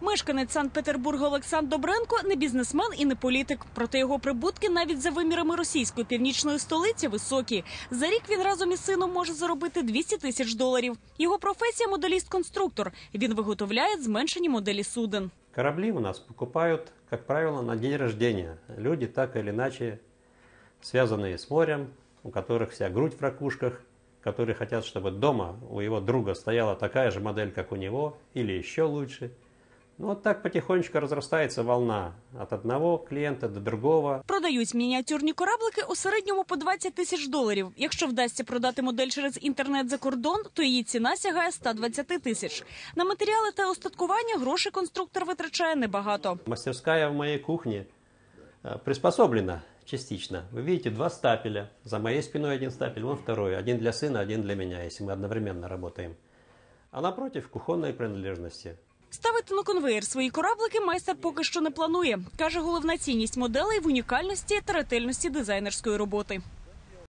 Мешканець Санкт-Петербурга Олександр Добренко не бізнесмен і не політик. Проте його прибутки навіть за вимірами російської північної столиці високі. За рік він разом із сином може заробити 200 тисяч доларів. Його професія моделіст-конструктор. Він виготовляє зменшені моделі суден. Корабли у нас покупают, как правило, на день рождения. Люди так или иначе связанные с морем, у которых вся грудь в ракушках, которые хотят, чтобы дома у его друга стояла такая же модель, как у него, или еще лучше. Ну вот так потихонечку разрастается волна от одного клиента до другого. Продають мініатюрні кораблики у середньому по 20 тисяч доларів. Якщо вдасться продати модель через інтернет за кордон, то її ціна сягає 120 тисяч. На матеріали та остаткування грошей конструктор витрачає небагато. Мастерская в моей кухне э, приспособлена частично. Вы видите, два стапеля. За моей спиной один стапель, вон второй. Один для сына, один для меня, если мы одновременно работаем. А напротив кухонные принадлежности. Ставити на конвеєр свої кораблики майстер поки що не планує. Каже, головна цінність моделей в унікальності та ретельності дизайнерської роботи.